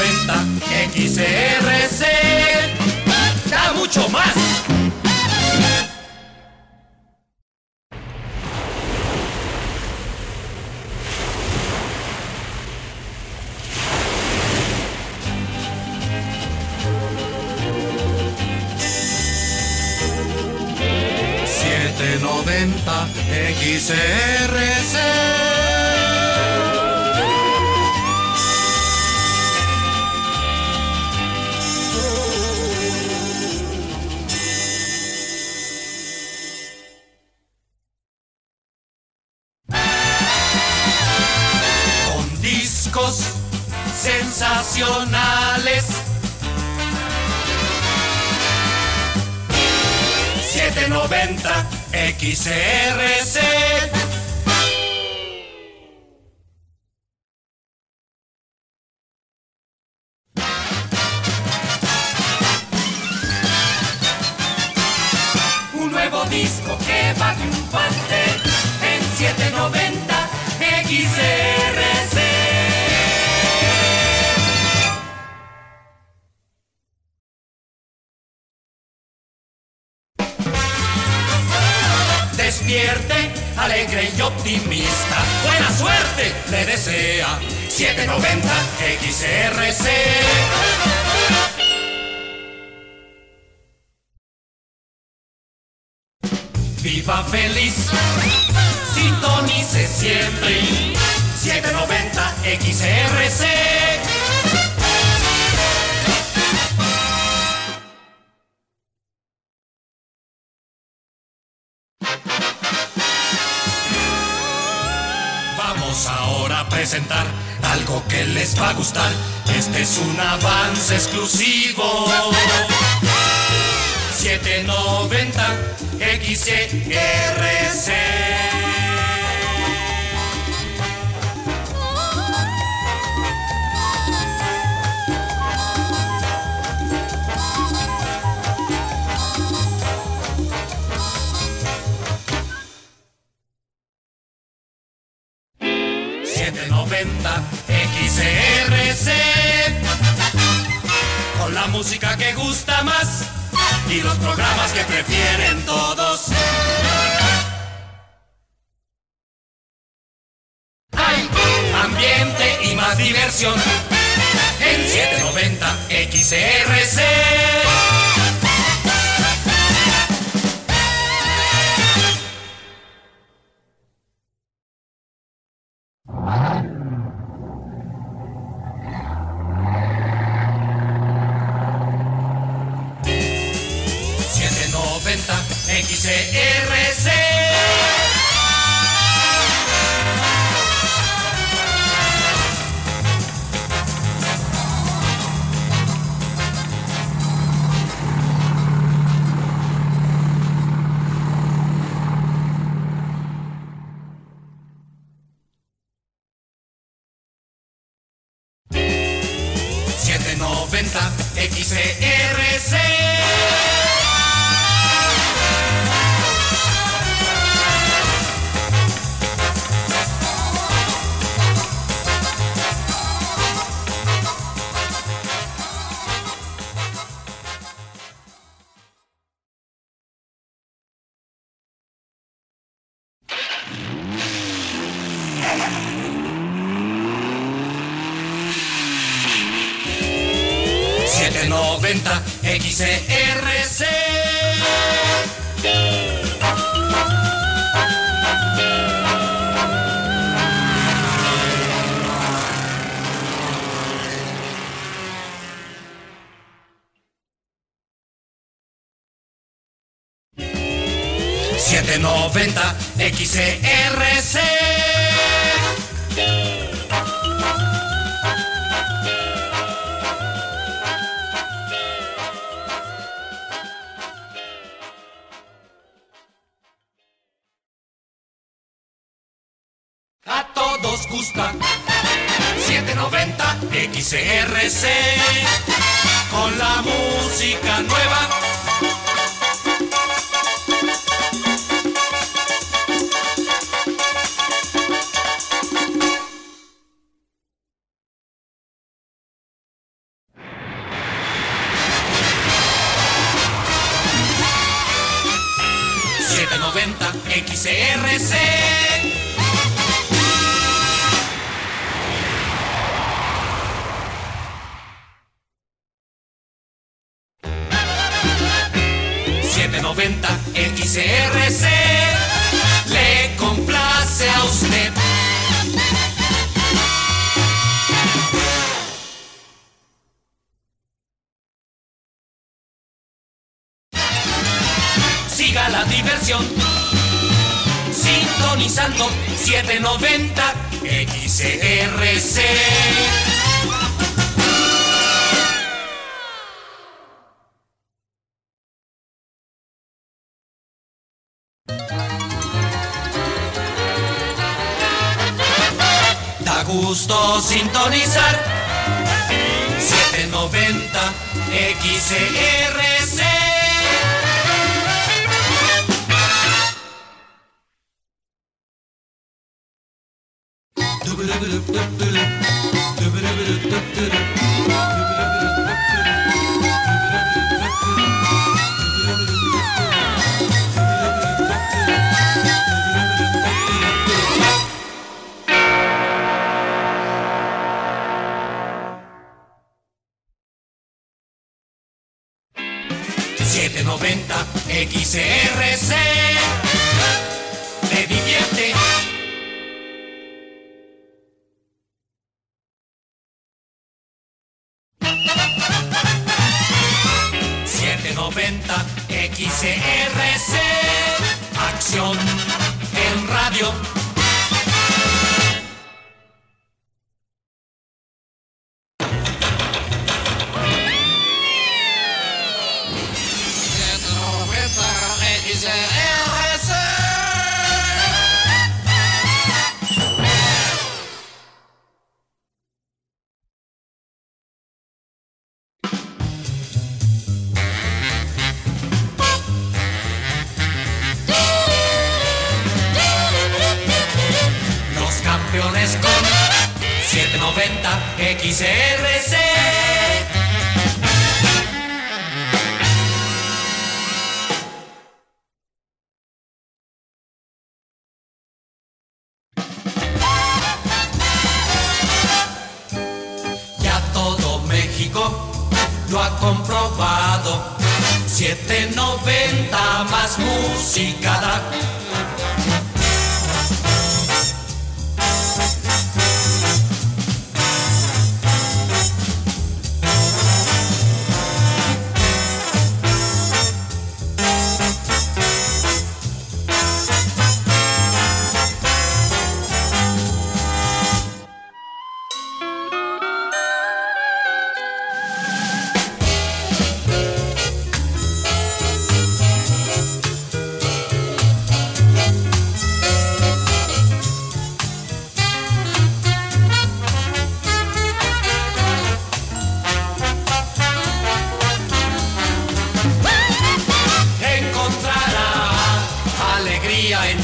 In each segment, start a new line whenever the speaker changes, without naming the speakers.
790 XRC da mucho más. Siete noventa XRC 790 XRC. Despierte, alegre y optimista. Buena suerte le desea 790 XRC. Viva feliz, sintonice siempre 790 XRC. Algo que les va a gustar. Este es un avance exclusivo. 790 XRC. Música que gusta más... ...y los programas que prefieren todos... Hay ambiente y más diversión... ...en 790 XRC... ...790 XRC... ...790 XRC... ...790 XRC... ...790 XRC... Siete noventa XRC con la música nueva. Siete noventa XRC. La diversión sintonizando 790 XRC. Da gusto sintonizar 790 XRC. ...790 790 XRC Acción en radio. Música da.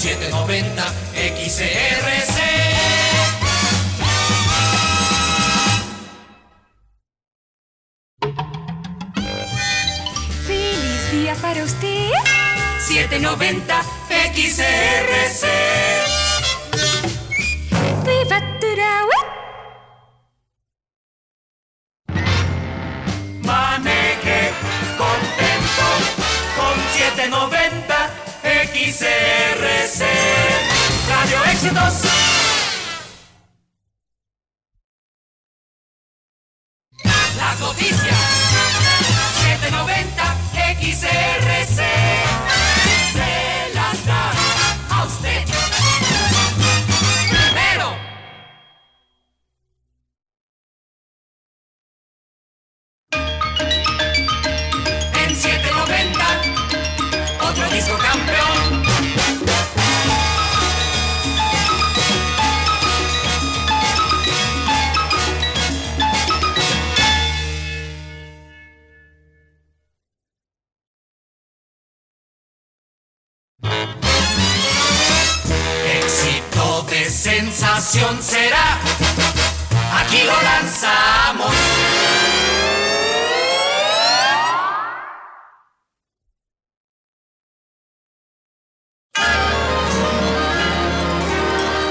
790 XRC.
¡Feliz día para usted!
790 XRC. Radio será. Aquí lo lanzamos.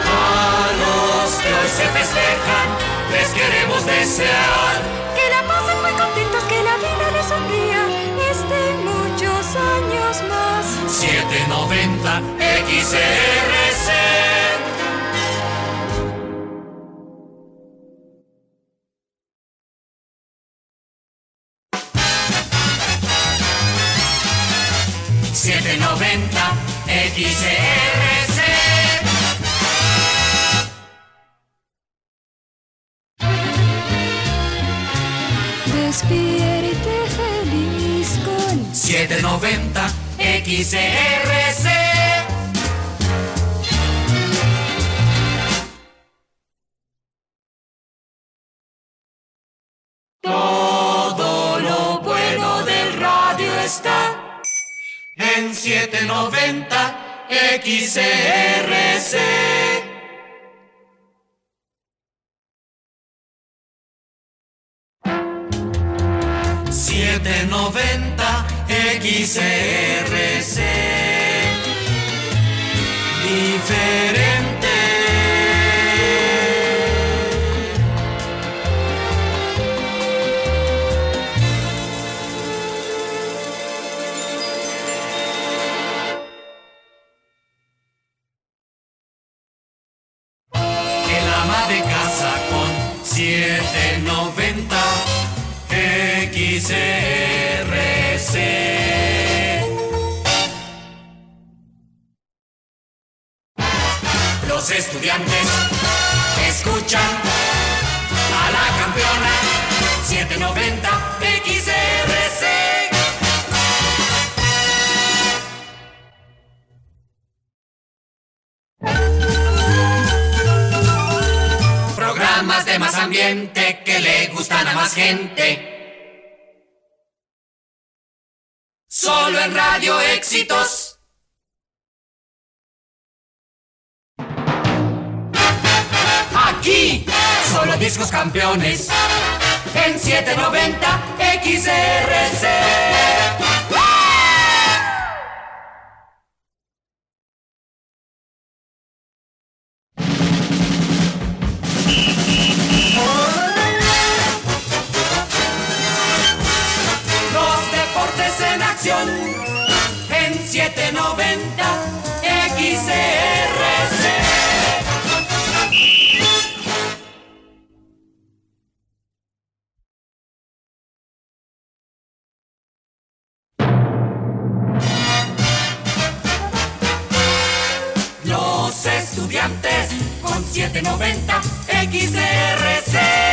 A los que hoy se festejan, les queremos desear
Que la pasen muy contentos, que la vida les sonría. Este muchos años más.
790 XRC. Siete noventa XRC.
Despierte feliz con
790 XRC. En 790 XRC. Siete noventa XRC Los estudiantes escuchan a la campeona 790 XRC. Programas de más ambiente que le gustan a más gente. Solo en Radio Éxitos. Aquí, solo discos campeones. En 790 XRC. Los deportes en acción en 790 XRC. Estudiantes con 790 XRC.